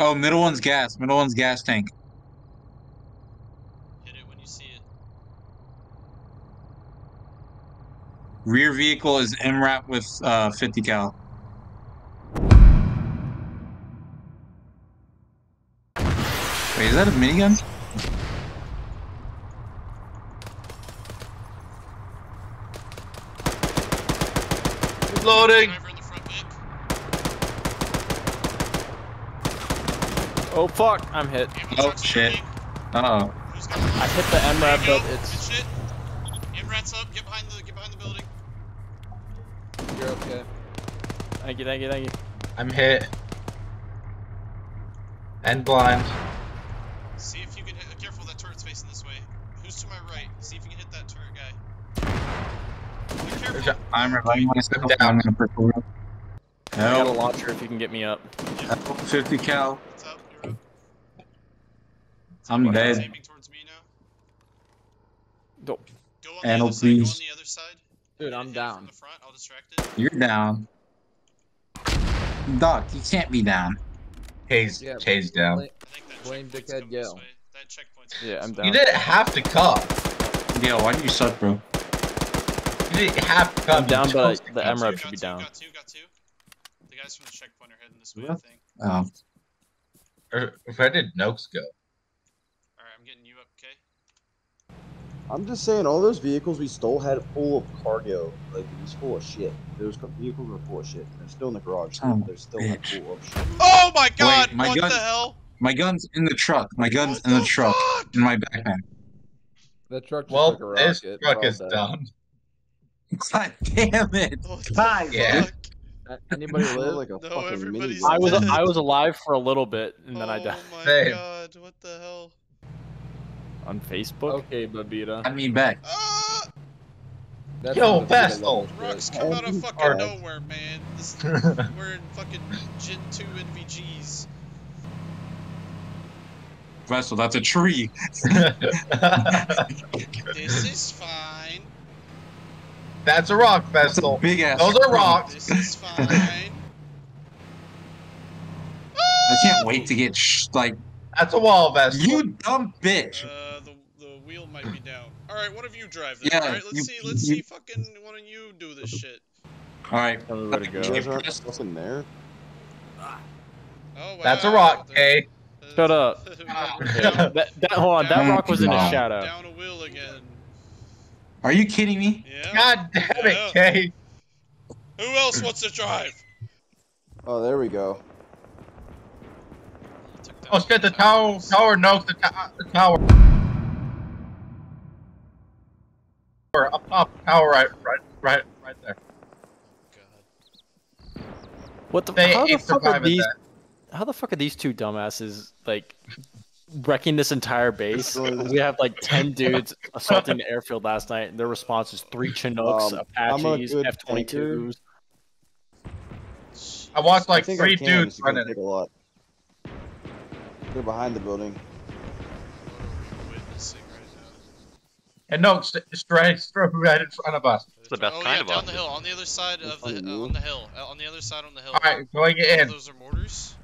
Oh, middle one's gas. Middle one's gas tank. Hit it when you see it. Rear vehicle is MRAP with uh, 50 cal. Wait, is that a minigun? Loading. Driver in the front, Vic. Oh fuck, I'm hit. Oh, shit. Uh oh. I hit the There MRAP, you but it's Good shit. MRAP's up. Get behind the get behind the building. You're okay. thank you, thank you, thank you. I'm hit. And blind. See if you can hit. Careful, that turret's facing this way. Who's to my right? See if you can hit that turret guy. Be There's careful. a- I'm reviving myself. Down. I'm gonna. I got a launcher if you can get me up. Help, 50 cal. What's up? You're I'm It's dead. aiming towards me now. Go. Go on the Anno, side. Go on please. the other side. Dude, I'm down. the front, I'll distract it. You're down. Doc, you can't be down. Tase, Yeah. tase down. Blame- I Blame dickhead Gale. That checkpoint's Yeah, I'm down. You didn't have to come. Yo, why do you suck, bro? You didn't have to come. I'm down, but the come. way. MRAP Got should be two, down. Got two, got two. The guys from the checkpoint are heading this way, I think. Oh. Or Where did Noakes go? Alright, I'm getting you up, okay? I'm just saying, all those vehicles we stole had full of cargo. Like, it was full of shit. Those co- vehicles were full of shit. They're still in the garage. Son of a They're still bitch. full of shit. Oh my god! my what gun- the hell? My gun's in the truck. My gun's What in the the truck. fuck? In my backpack. That truck just Well, took a this rocket. truck We're is all dead. done. God damn it. What God, Yeah. fuck? Anybody live? like a No, fucking everybody's minigun. I was dead. I was alive for a little bit and then I died. oh died my Same. god, what the hell? On Facebook. Okay, Babita. I mean back. That's Yo, not a Babita Rocks come out of fucking Alright. nowhere, man. This, we're in fucking Gen 2 NVGs. Vestal, that's a tree. This is fine. That's a rock That's Vestal. big ass. Those are rocks. This is fine. I can't wait to get sh- like That's a wall Vestal. you dumb bitch. Uh, the, the wheel might be. Alright, one of you drive then. Yeah, Alright, let's you- see, let's you- see fucking one of you do this shit. All right. Tell me where to go. You guys aren't there. Oh, wow. That's a rock, the- Kay. Shut up. we're Yeah, down, that, that, hold on, that rock was in a shadow. down a wheel again. Are you kidding me? Yeah. God damn Yeah. it, Kay. Who else wants to drive? Oh, there we go. Took oh, down Oh shit, the tower, tower Noakes, the, to- uh, the tower. Up top, tower right, right, right, right there. God. What the? They how the fuck are these? that. How the fuck are these two dumbasses like wrecking this entire base? We have like ten dudes assaulting the airfield last night, and their response is three Chinooks, Um, Apaches, F twenty twos. I watched like I three our dudes running. take a lot. They're behind the building. And Noakes straight, straight right in front of us. It's the best oh, kind yeah, of down the hill, on the other side of the uh, on the hill, uh, on the other side on the hill. Alright, going Oh, in. those are mortars.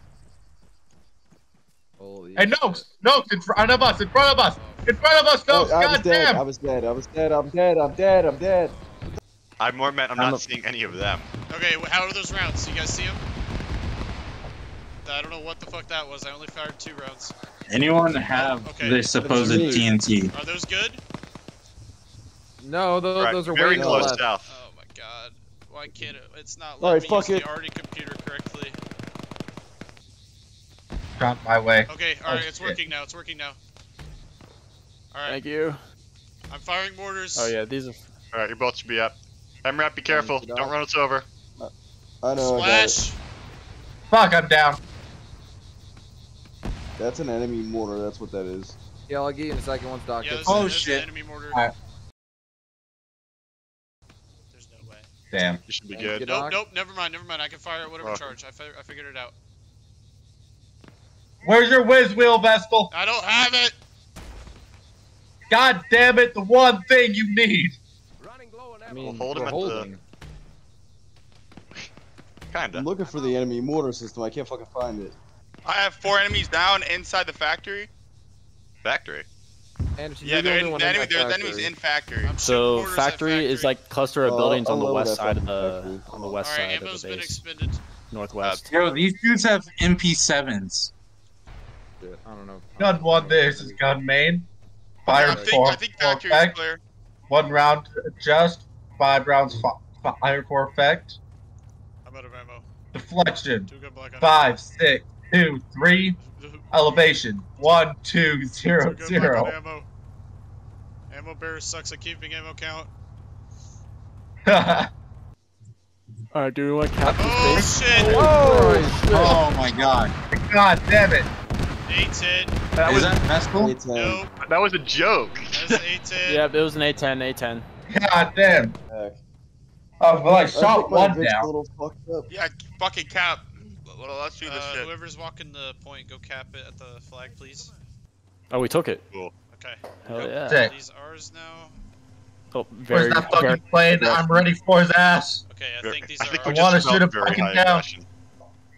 Holy Hey, shit. Noakes, Noakes in front of us, in front of us, Oh, in front of us, Oh, Noakes, I was god dead. I was dead. I was dead. I'm dead. I'm dead. I'm dead. I more meant I'm I'm not seeing any of them. Okay, how are those rounds? You guys see them? I don't know what the fuck that was. I only fired two rounds. Anyone have Okay. the supposed. TNT? Are those good? No, those, Right, those are very way close left. south. Oh my god. Why can't it? It's not Alright, letting me use fuck the it. Arty computer correctly. Drop my way. Okay, alright, Oh, it's shit. working now. It's working now. Alright, Thank you. I'm firing mortars. Oh yeah, these are. Alright, your boats should be up. MRAP, be careful. Don't run us over. I know. I got. Splash! Fuck, I'm down. That's an enemy mortar. That's what that is. Yeah, I'll get you in a second once Doc Yeah, gets there's, Oh, shit. an enemy mortar. Alright. There's no way. Damn. You should be Thank good. Nope, nope, never mind, never mind. I can fire at whatever Oh. charge. I, fi- I figured it out. Where's your whiz wheel, Vestal? I don't have it! God damn it, the one thing you need. I mean, hold him we're at the- holding. Kinda. I'm looking for the enemy mortar system. I can't fucking find it. I have four enemies down inside the factory. Factory. Anderson, Yeah, you're the they're in, the in enemy, that there's factory. enemies in factory. I'm So shooting factory is like cluster of Uh, buildings on the west that side of the factory. on the west All right, side of the been base, expended. northwest. Yo, these dudes have MP7s. Shit, I don't know. Gun one, this is gun main. Fire I think, I think for factory is effect. clear. One round adjust. Five rounds fire core effect. I'm out of ammo. Deflection. Two gun black Five, six, two, three. Mm-hmm. Elevation. One, two, Two zero, gun black on zero. ammo. Ammo bearer sucks at keeping ammo count. All right, do we want to cap Oh this base? shit! Oh my god. God damn it. Eight's hit. That Is was that Mescal? It's, Nope. that was a joke. That's eight's hit. Yeah, it was an A10, A10. God damn. heck. Oh, well, I I shot my one Vic's down. little fucked up. Yeah, fucking cap. Well, let's do this Uh, shit. whoever's walking the point, go cap it at the flag, please. Oh, we took it. Okay. Hell Go. yeah. Sick. These ours now. Oh, Where's very, that very fucking plane? I'm ready for his ass. Okay, I think these I are think I we wanna shoot felt him fucking down. aggression.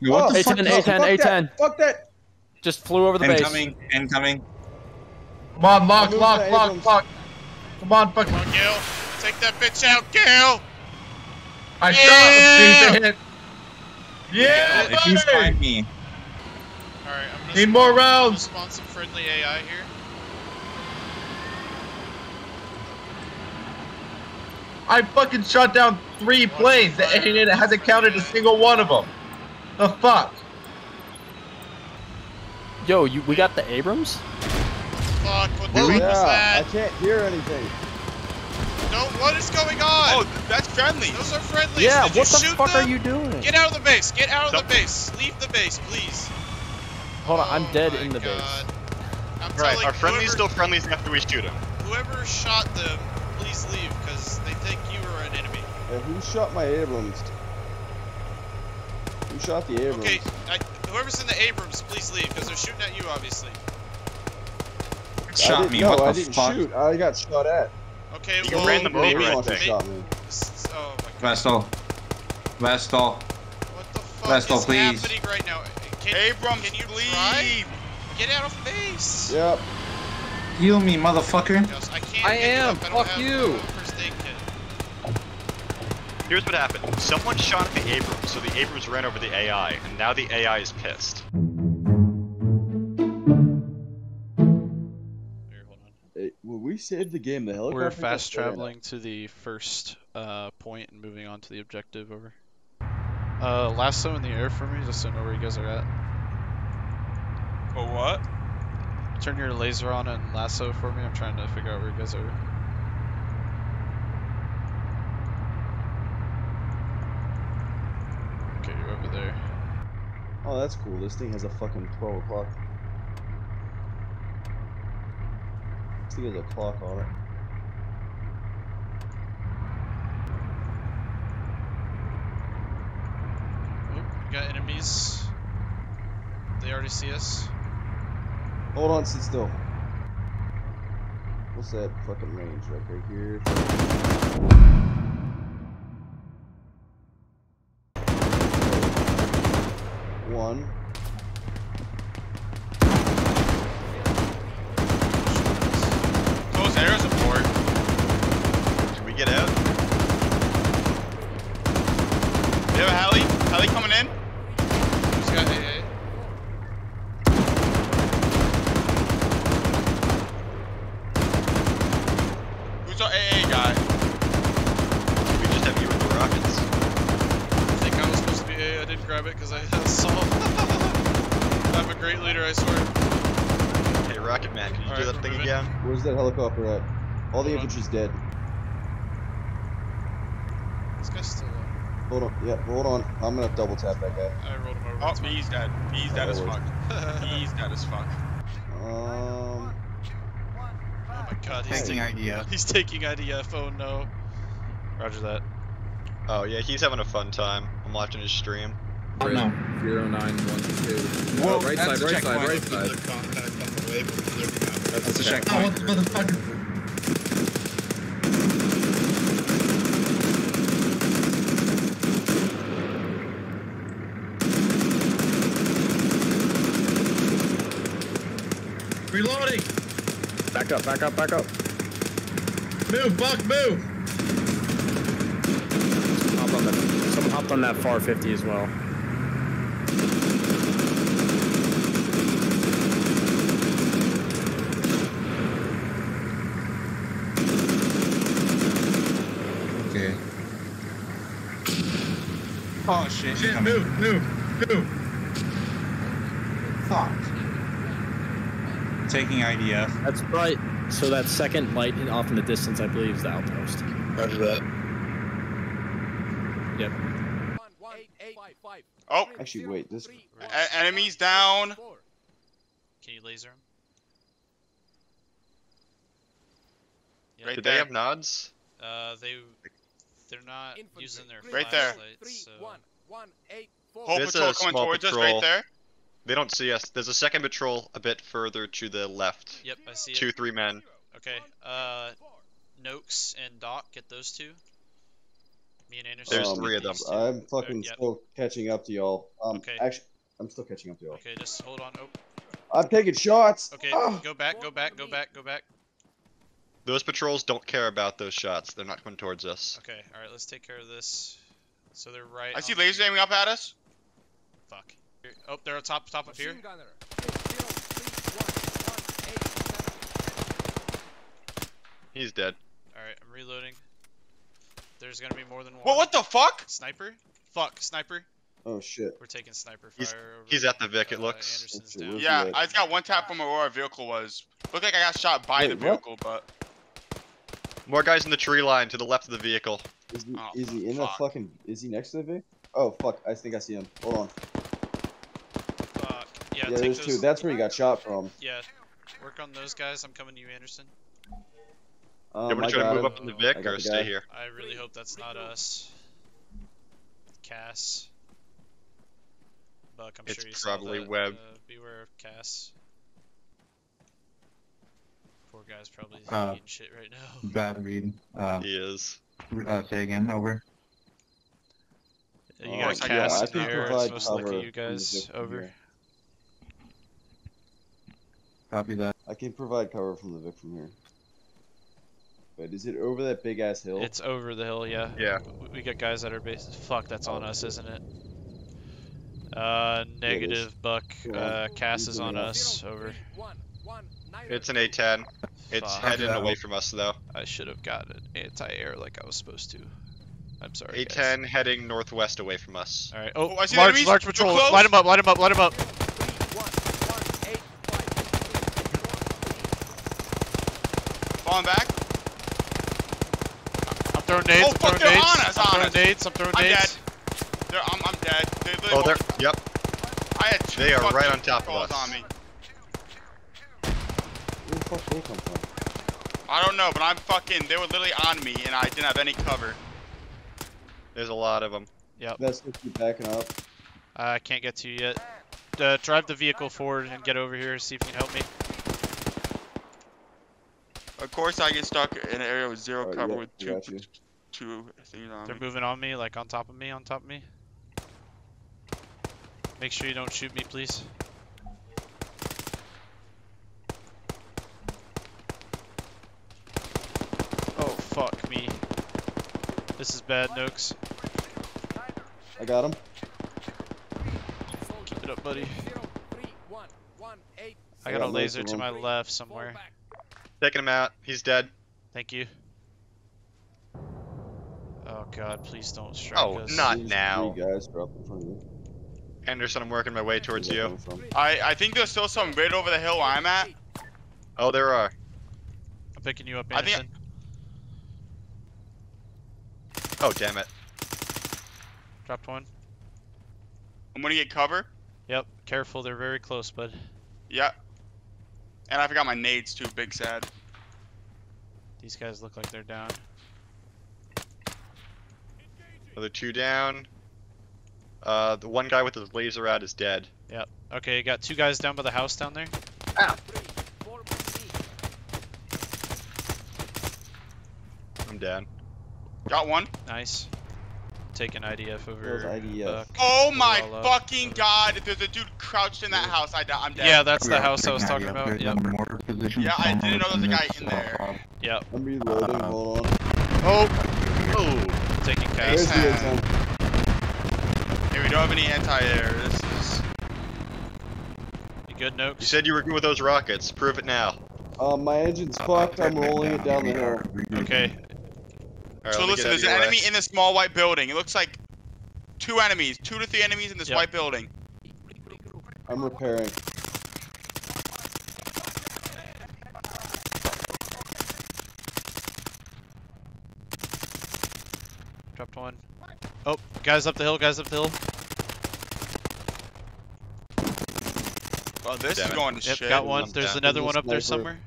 What the A10, fuck? A10, Fuck that. A10. Fuck that. Just flew over the base. Incoming, incoming. Come on, lock, lock, lock, lock. Come on, fucking. Come on, Gil. Take that bitch out, Gil! I Yeah! shot him, dude. Hit. Yeah, If he's buddy. find me. Alright, I'm gonna Need spawn- more I'm gonna rounds. spawn some friendly AI here. I fucking shot down three planes and it hasn't counted a single one of them. The fuck? Yo, you, we got the Abrams? Fuck, what the Really? fuck was Yeah, I can't hear anything. No, what is going on? Oh, that's friendly. Those are friendly. Yeah, Did you what the shoot fuck them? are you doing? Get out of the base. Get out of Nope. the base. Leave the base, please. Hold on, I'm Oh dead my in the God. base. I'm Right, telling are friendlies still friendlies after we shoot them? Whoever shot them, please leave, because they think you are an enemy. Yeah, who shot my Abrams? Who shot the Abrams? Okay, I, whoever's in the Abrams, please leave, because they're shooting at you, obviously. I Shot didn't- me. No, what I didn't fuck? shoot. I got shot at. Okay, You well, ran them over, maybe, I Overwatch shot me. Oh my god. Vestal. Vestal. What the fuck Vestal, is please. happening right now? Can, Abrams, can you leave? try? Get out of base! Yep. Heal me, motherfucker. Yes, I can't I am, I fuck you. my first aid kit. Here's what happened. Someone shot at the Abrams, so the Abrams ran over the AI, and now the AI is pissed. When we saved the game, the helicopter. We're fast traveling to the first uh, point and moving on to the objective. Over. Uh, lasso in the air for me, just so I know where you guys are at. For what? Turn your laser on and lasso for me. I'm trying to figure out where you guys are. Okay, you're over there. Oh, that's cool. This thing has a fucking 12 o'clock. Has a clock on it. Oh, we got enemies. They already see us. Hold on, sit still. What's that fucking range? Like right here? One. Close air support. Should we get out? You have a heli? Heli coming in? Who's got AA? Who's our AA guy? We just have you with the rockets. I think I was supposed to be AA. I didn't grab it because I saw. I'm a great leader, I swear. Hey, Rocket Man, can you Alright, do that thing moving. again? Where's that helicopter at? All the Hold on. infantry's dead. This guy's still up. Hold on. Yeah, hold on. I'm gonna double tap that guy. I rolled him over. Oh, it's fine. he's dead. He's dead as fuck. He's dead as fuck. Um. Oh my god, he's Taking taking, idea. he's taking IDF. Oh no. Roger that. Oh yeah, he's having a fun time. I'm watching his stream. Oh, no. Zero nine one two. Whoa, oh, right side, right side, right side. That's, that's a check. Oh, what the motherfucker? Reloading! Back up, back up, back up. Move, Buck, move! Someone hopped on that far 50 as well. Okay. Oh shit! Shit, move, move, move. Fuck. Taking IDF. That's right. So that second light in- off in the distance, I believe, is the outpost. Roger that. Yep. Oh, Actually, wait. This. e- enemies down. Can you laser him? Right Did there. they have nods? Uh, they they're not using their Right there. flashlights, so Whole There's patrol a coming small towards us patrol. right there. They don't see us. There's a second patrol a bit further to the left. Yep, I see Two, it. three men. Okay. Uh, Noakes and Doc, get those two. Me and Anderson. There's get three of them. two. I'm fucking yep. still catching up to y'all. Um, Okay. actually, I'm still catching up to y'all. Okay, just hold on. Oh, I'm taking shots. okay. Ah. Go back. Go back. Go back. Go back. Those patrols don't care about those shots. They're not coming towards us. Okay. All right. Let's take care of this. So they're right. I see the- lasers aiming up at us. Fuck. Oh, they're on top, top of here. He's dead. All right, I'm reloading. There's gonna be more than one. What? What the fuck? Sniper? Fuck, sniper. Oh shit. We're taking sniper fire. He's- over. He's at the Vic, it uh, looks. Anderson's down. Yeah, he? I just got one tap from where our vehicle was. Looked like I got shot by Wait, the what? vehicle, but More guys in the tree line to the left of the vehicle. Is he, Oh, is he in the fucking? Is he next to the Vic? Oh fuck! I think I see him. Hold on. Fuck. Yeah, Yeah, take there's those. two. That's where he got shot from. Yeah, work on those guys. I'm coming to you, Anderson. Um, Everyone I try to move him. up in the Vic or the stay guy. here. I really hope that's not us. CAS. Buck, I'm It's sure you saw probably that. Webb. Uh, beware of CAS. Poor guy's probably Uh, eating shit right now. Bad read. Uh, He is. uh, say again. Over. You Oh, got yeah, CAS I in can there. It's provide supposed to look cover at you guys. Vic Over. Copy that. I can provide cover from the Vic from here. But is it over that big ass hill? It's over the hill, yeah. Yeah. We got guys at our base. Fuck, that's on us, isn't it? Uh, negative, Buck. Yeah, Uh, CAS is on us. Over. It's an A10. It's Fuck. heading away from us though. I should have got gotten anti-air like I was supposed to. I'm sorry. A10 heading northwest away from us. All right. Oh, Oh, I see large, enemies. large patrol. Light him up. Light him up. Light him up. falling back. I'm throwing nades. Oh, I'm fuck, they're nades. on us, I'm on throwing us. nades. I'm throwing I'm nades. dead. They're, I'm, I'm dead. They, literally Oh, they're. won't- Yep. I had two they are right on top of us. On me. Where the fuck they come from? I don't know, but I'm fucking. They were literally on me, and I didn't have any cover. There's a lot of them. Best to keep backing up. I can't get to you yet. Uh, drive the vehicle forward and get over here. See if you can help me. Of course, I get stuck in an area with zero Alright, cover yeah, with I two, two things on They're me. moving on me, like on top of me, on top of me. Make sure you don't shoot me, please. Oh, fuck me. This is bad, Noakes. I got him. Keep it up, buddy. I I got a laser to my left somewhere. Taking him out. He's dead. Thank you. Oh god, please don't strike Oh, us. not These now. Three guys dropped in front of me. Anderson, I'm working my way towards you. I, I think there's still some right over the hill where I'm at. Oh, there are. I'm picking you up, I think- Anderson. Oh, damn it. Dropped one. I'm gonna get cover. Yep, careful, they're very close, bud. Yep. And I forgot my nades too. Big sad. These guys look like they're down. Another two down. Uh, the one guy with the laser out is dead. Yep. Okay, got two guys down by the house down there. I'm down. Got one. Nice. Taking IDF Those over. IDF. Buck. Oh my All fucking god! There's a dude crouched in that house. I, di- I'm dead. Yeah, that's We the house I was taking talking IDF. about. Yep. number more. position. Yeah, I didn't know there was a guy in there. Yep. I'm reloading. Uh, Hold on. Oh, Oh, taking There's cast. the. Hey, we don't have any anti-air. This is. You good, Noakes? you said you were good with those rockets. Prove it now. Um, my engine's fucked. I'm rolling it down the hill. Okay. All right, so let listen, there's an out enemy in this small white building. It looks like two enemies, two to three enemies in this Yep. white building. I'm repairing. Dropped one. Oh, guys up the hill, guys up the hill. Oh, this Damn is it. going to Yep, shit. got one. I'm There's another one up there somewhere.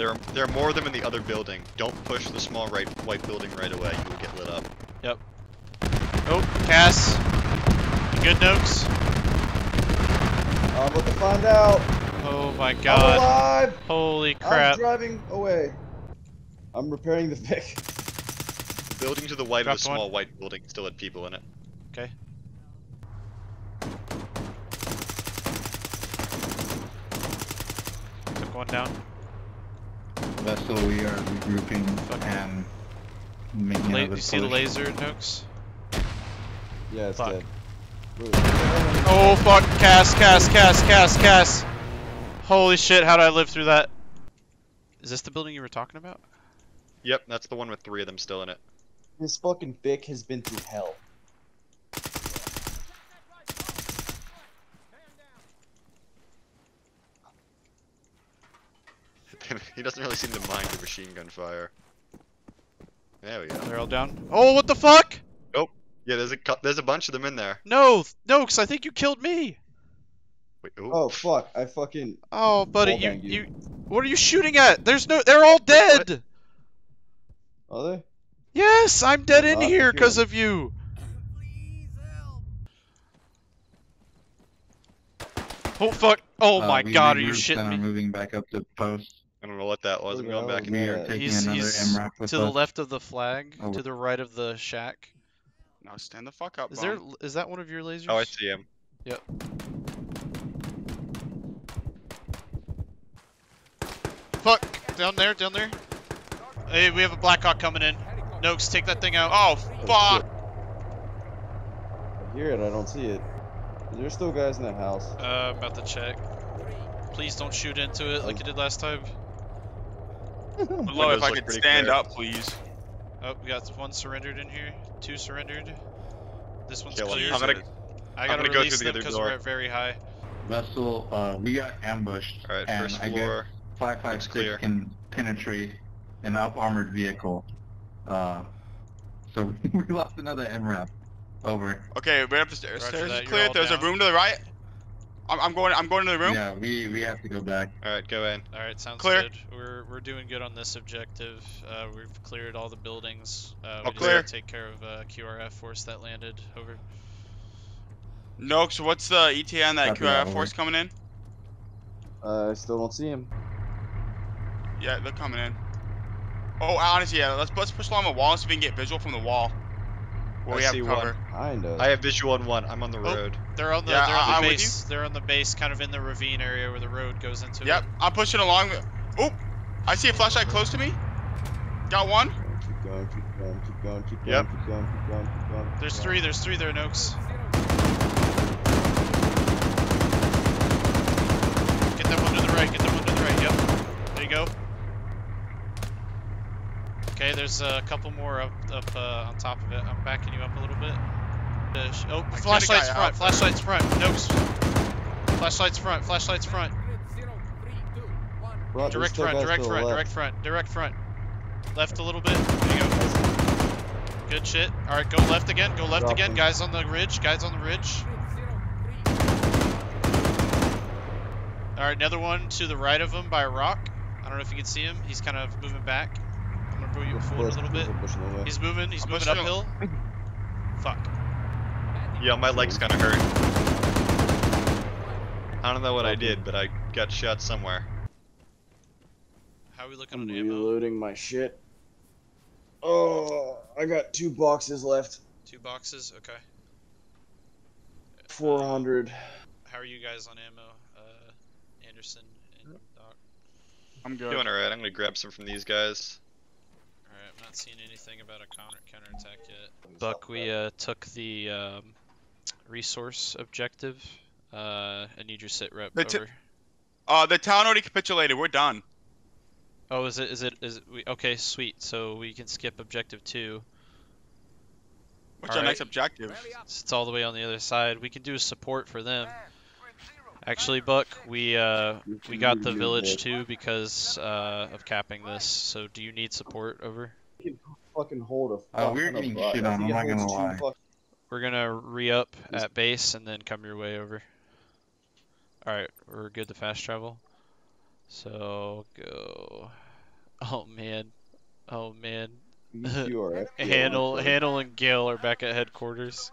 There, are, there are more of them in the other building. Don't push the small right white building right away. You will get lit up. Yep. Oh, CAS. You good, Noakes? I'm about to find out. Oh my god. I'm god. alive. Holy crap. I'm crap. driving away. I'm repairing the Vic. The building to the right of Dropped the one. small white building still had people in it. Okay. Took one down. Vestal, we are regrouping and making La- another you see the laser, Noakes? Yeah, it's Fuck. dead. Oh fuck, CAS, CAS, CAS, CAS, CAS. Holy shit, how did I live through that? Is this the building you were talking about? Yep, that's the one with three of them still in it. This fucking Vic has been through hell. he doesn't really seem to mind the machine gun fire. There we go. They're all down. Oh, what the fuck? Nope. Yeah, there's a there's a bunch of them in there. No, Noakes, I think you killed me. Wait. Oh fuck! I fucking. Oh, buddy, you, you. you, what are you shooting at? There's no, they're all dead. Are they? Yes, I'm dead in Not here because of you. Oh fuck! Oh Uh, my god, are you regrouped and shitting are me? moving back up to post. I don't know what that was. I'm going back in We are Yeah. He's, he's MRAP with to the left of the flag, Over. to the right of the shack. Now stand the fuck up, Is there? bum. Is that one of your lasers? Oh, I see him. Yep. Fuck! Down there, down there. Hey, we have a Blackhawk coming in. Noakes, take that thing out. Oh, fuck! I hear it. I don't see it. there still guys in that house? Uh, I'm about to check. Please don't shoot into it like you did last time. Below, if I could stand clear. up, please. Oh, we got one surrendered in here. Two surrendered. This one's Okay, well, clear. I'm gonna- I I'm gotta gonna go through the them other because door. we're at very high. Vestal, uh, we got ambushed. All right, and first I guess floor. 556 clear. can penetrate an up armored vehicle. Uh, so we lost another MRAP. Over. Okay, right up the stairs. Stairs that, is you're clear. all There's a room to the right. I'm, I'm going. I'm going to the room. Yeah, we, we have to go back. All right, go in. All right, sounds Clear. good. We're we're doing good on this objective. Uh, we've cleared all the buildings. Uh, we Oh, just clear. gotta take care of uh, QRF force that landed. Over. No, so what's the ETA on that Copy QRF over. force coming in? Uh, I still don't see him. Yeah, they're coming in. Oh, honestly, yeah. Let's let's push along the wall so we can get visual from the wall. Where I we have see cover. Kind of. I have visual on one. I'm on the Oh. road. They're on the Yeah, they're on I- the I'm base. They're on the base, kind of in the ravine area where the road goes into. Yep, It. I'm pushing along. The... Oh, I see a flashlight close to me. Got one. Keep going, keep going, keep going, keep going, Yep. keep going, keep going, keep going. There's three. There's three there, Noakes. Get that one to the right. Get that one to the right. Yep. There you go. Okay, there's a couple more up up uh, on top of it. I'm backing you up a little bit. Oh, I could've flashlights front. out. Flashlights front. Nope. Flashlights front. Flashlights front. Front, there's Direct still front. guys Direct to front. left. Direct front. Direct front. Left a little bit. There you go. Good shit. All right, go left again. Go left Drop again. them. Guys on the ridge. Guys on the ridge. All right, another one to the right of him by a rock. I don't know if you can see him. He's kind of moving back. I'm gonna move you Let's forward a little bit. we're pushing away. He's moving. He's I'm moving pushing uphill. Fuck. Yeah, my leg's kind of hurt. I don't know what I did, but I got shot somewhere. How are we looking I'm on ammo? reloading my shit. Oh, I got two boxes left. Two boxes. Okay. 400. How are you guys on ammo? Uh, Anderson and Doc. I'm good. Doing alright. I'm gonna grab some from these guys. Alright, I'm not seeing anything about a counter counterattack yet. Buck, we uh, took the um, resource objective. Uh, I need your sit rep The over. Uh, the town already capitulated. We're done. Oh, is it? Is it? Is it? We, okay, sweet. So we can skip objective two. What's our Alright. next objective? It's all the way on the other side. We can do a support for them. Actually, Buck, we uh, we got the village too because uh, of capping this. So do you need support over? Fucking hold a. Uh, we're getting shit on, I'm not gonna lie. fuck- We're gonna re-up at base and then come your way over. All right, we're good to fast travel. So go. Oh man, oh man. You are FPL, Handle. Handle, and Gale are back at headquarters.